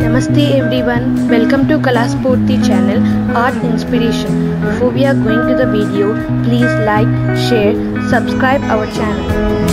Namaste everyone, welcome to Kalaspurti channel Art Inspiration. Before we are going to the video, please like, share, subscribe our channel.